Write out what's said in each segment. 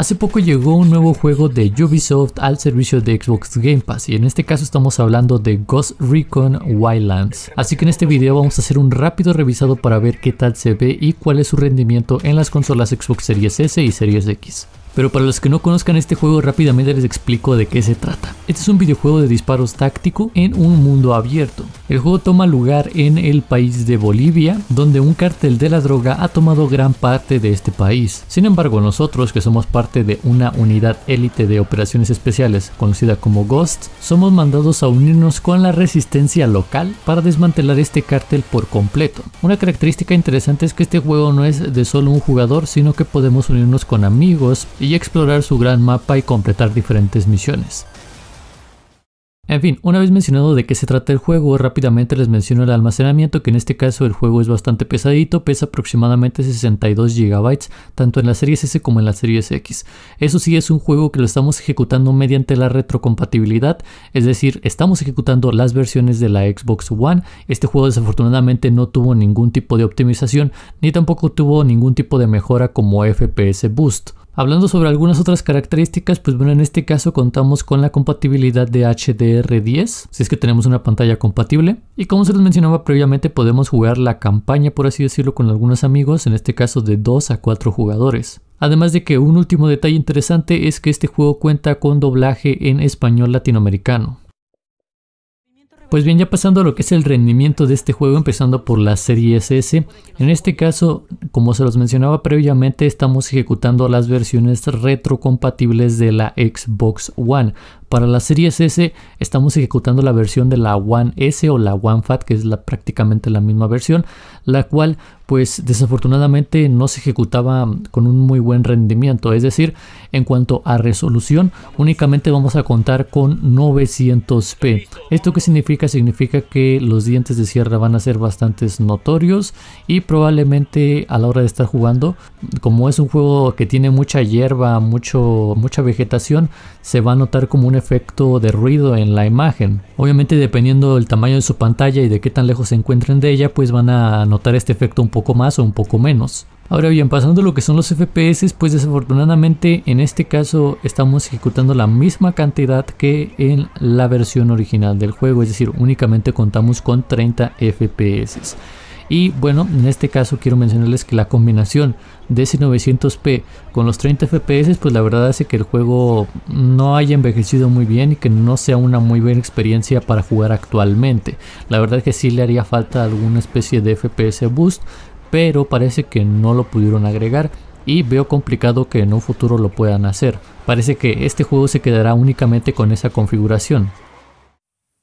Hace poco llegó un nuevo juego de Ubisoft al servicio de Xbox Game Pass y en este caso estamos hablando de Ghost Recon Wildlands. Así que en este video vamos a hacer un rápido revisado para ver qué tal se ve y cuál es su rendimiento en las consolas Xbox Series S y Series X. Pero para los que no conozcan este juego rápidamente les explico de qué se trata. Este es un videojuego de disparos táctico en un mundo abierto. El juego toma lugar en el país de Bolivia, donde un cartel de la droga ha tomado gran parte de este país. Sin embargo, nosotros que somos parte de una unidad élite de operaciones especiales conocida como Ghost, somos mandados a unirnos con la resistencia local para desmantelar este cartel por completo. Una característica interesante es que este juego no es de solo un jugador, sino que podemos unirnos con amigos, y explorar su gran mapa y completar diferentes misiones. En fin, una vez mencionado de qué se trata el juego, rápidamente les menciono el almacenamiento, que en este caso el juego es bastante pesadito, pesa aproximadamente 62 GB, tanto en la serie S como en la serie X. Eso sí es un juego que lo estamos ejecutando mediante la retrocompatibilidad, es decir, estamos ejecutando las versiones de la Xbox One. Este juego desafortunadamente no tuvo ningún tipo de optimización, ni tampoco tuvo ningún tipo de mejora como FPS Boost. Hablando sobre algunas otras características, pues bueno, en este caso contamos con la compatibilidad de HDR10, si es que tenemos una pantalla compatible. Y como se les mencionaba previamente, podemos jugar la campaña, por así decirlo, con algunos amigos, en este caso de 2 a 4 jugadores. Además de que un último detalle interesante es que este juego cuenta con doblaje en español latinoamericano. Pues bien, ya pasando a lo que es el rendimiento de este juego, empezando por la serie SS. En este caso, como se los mencionaba previamente, estamos ejecutando las versiones retrocompatibles de la Xbox One. Para la serie S estamos ejecutando la versión de la One S o la One Fat, que es prácticamente la misma versión, la cual pues desafortunadamente no se ejecutaba con un muy buen rendimiento. Es decir, en cuanto a resolución, únicamente vamos a contar con 900p. ¿Esto qué significa? Significa que los dientes de sierra van a ser bastante notorios y probablemente a la hora de estar jugando, como es un juego que tiene mucha hierba, mucho, mucha vegetación, se va a notar como un efecto de ruido en la imagen. Obviamente dependiendo del tamaño de su pantalla y de qué tan lejos se encuentren de ella, pues van a notar este efecto un poco más o un poco menos. Ahora bien, pasando a lo que son los FPS, pues desafortunadamente en este caso estamos ejecutando la misma cantidad que en la versión original del juego, es decir, únicamente contamos con 30 FPS. Y bueno, en este caso quiero mencionarles que la combinación de ese 900p con los 30 fps, pues la verdad hace que el juego no haya envejecido muy bien y que no sea una muy buena experiencia para jugar actualmente. La verdad es que sí le haría falta alguna especie de FPS boost, pero parece que no lo pudieron agregar y veo complicado que en un futuro lo puedan hacer. Parece que este juego se quedará únicamente con esa configuración.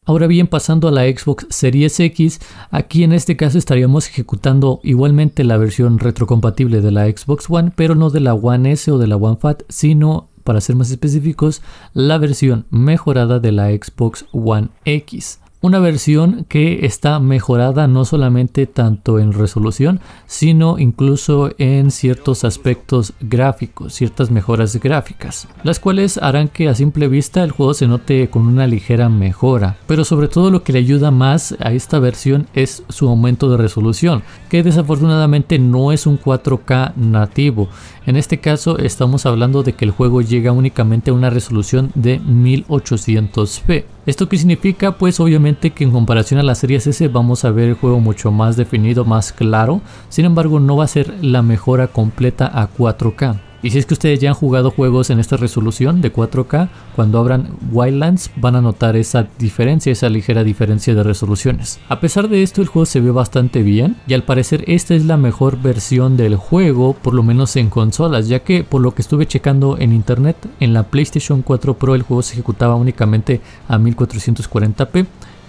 Ahora bien, pasando a la Xbox Series X, aquí en este caso estaríamos ejecutando igualmente la versión retrocompatible de la Xbox One, pero no de la One S o de la One Fat, sino, para ser más específicos, la versión mejorada de la Xbox One X. Una versión que está mejorada no solamente tanto en resolución, sino incluso en ciertos aspectos gráficos, ciertas mejoras gráficas, las cuales harán que a simple vista el juego se note con una ligera mejora. Pero sobre todo lo que le ayuda más a esta versión es su aumento de resolución, que desafortunadamente no es un 4K nativo. En este caso estamos hablando de que el juego llega únicamente a una resolución de 1800p. ¿Esto qué significa? Pues obviamente que en comparación a la serie S vamos a ver el juego mucho más definido, más claro. Sin embargo no va a ser la mejora completa a 4K. Y si es que ustedes ya han jugado juegos en esta resolución de 4K, cuando abran Wildlands van a notar esa diferencia, esa ligera diferencia de resoluciones. A pesar de esto el juego se ve bastante bien y al parecer esta es la mejor versión del juego, por lo menos en consolas, ya que por lo que estuve checando en internet, en la PlayStation 4 Pro el juego se ejecutaba únicamente a 1440p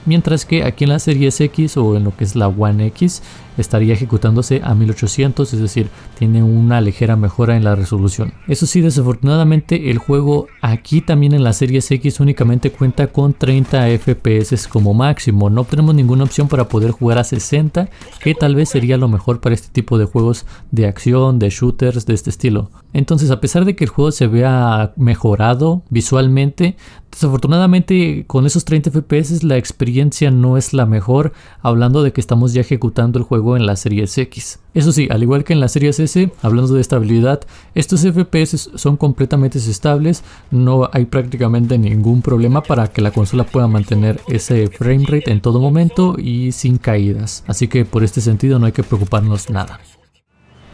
mientras que aquí en la Series X o en lo que es la One X estaría ejecutándose a 1800, es decir, tiene una ligera mejora en la resolución. Eso sí, desafortunadamente el juego aquí también en la Series X únicamente cuenta con 30 FPS como máximo, no tenemos ninguna opción para poder jugar a 60, que tal vez sería lo mejor para este tipo de juegos de acción, de shooters, de este estilo. Entonces, a pesar de que el juego se vea mejorado visualmente, desafortunadamente con esos 30 FPS la experiencia no es la mejor, hablando de que estamos ya ejecutando el juego juego en la Series X. Eso sí, al igual que en la Series S, hablando de estabilidad, estos FPS son completamente estables, no hay prácticamente ningún problema para que la consola pueda mantener ese frame rate en todo momento y sin caídas. Así que por este sentido no hay que preocuparnos nada.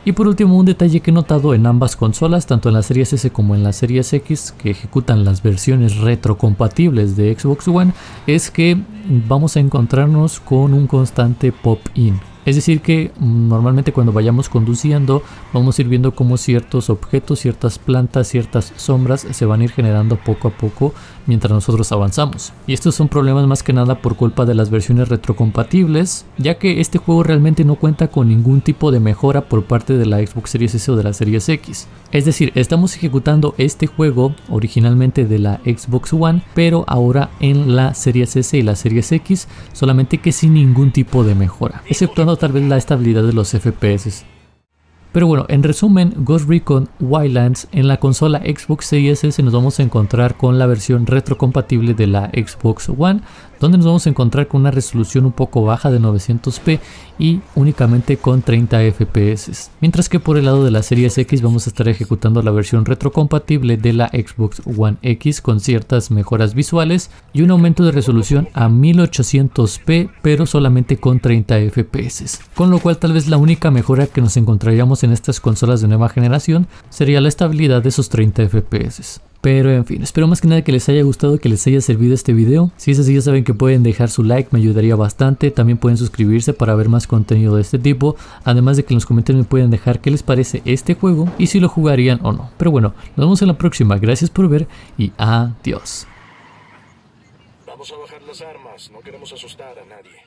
Y por último, un detalle que he notado en ambas consolas, tanto en la Series S como en la Series X, que ejecutan las versiones retrocompatibles de Xbox One, es que vamos a encontrarnos con un constante pop-in. Es decir que normalmente cuando vayamos conduciendo vamos a ir viendo cómo ciertos objetos, ciertas plantas, ciertas sombras se van a ir generando poco a poco mientras nosotros avanzamos. Y estos son problemas más que nada por culpa de las versiones retrocompatibles, ya que este juego realmente no cuenta con ningún tipo de mejora por parte de la Xbox Series S o de la Series X. Es decir, estamos ejecutando este juego originalmente de la Xbox One, pero ahora en la Series S y la Series X, solamente que sin ningún tipo de mejora, exceptuando tal vez la estabilidad de los FPS. Pero bueno, en resumen, Ghost Recon Wildlands en la consola Xbox Series S nos vamos a encontrar con la versión retrocompatible de la Xbox One, donde nos vamos a encontrar con una resolución un poco baja de 900p y únicamente con 30 fps. Mientras que por el lado de la Series X vamos a estar ejecutando la versión retrocompatible de la Xbox One X con ciertas mejoras visuales y un aumento de resolución a 1800p pero solamente con 30 fps. Con lo cual tal vez la única mejora que nos encontraríamos en estas consolas de nueva generación sería la estabilidad de esos 30 fps. Pero en fin, espero más que nada que les haya gustado, que les haya servido este video. Si es así ya saben que pueden dejar su like, me ayudaría bastante. También pueden suscribirse para ver más contenido de este tipo. Además de que en los comentarios me pueden dejar qué les parece este juego y si lo jugarían o no. Pero bueno, nos vemos en la próxima. Gracias por ver y adiós. Vamos a bajar las armas, no queremos asustar a nadie.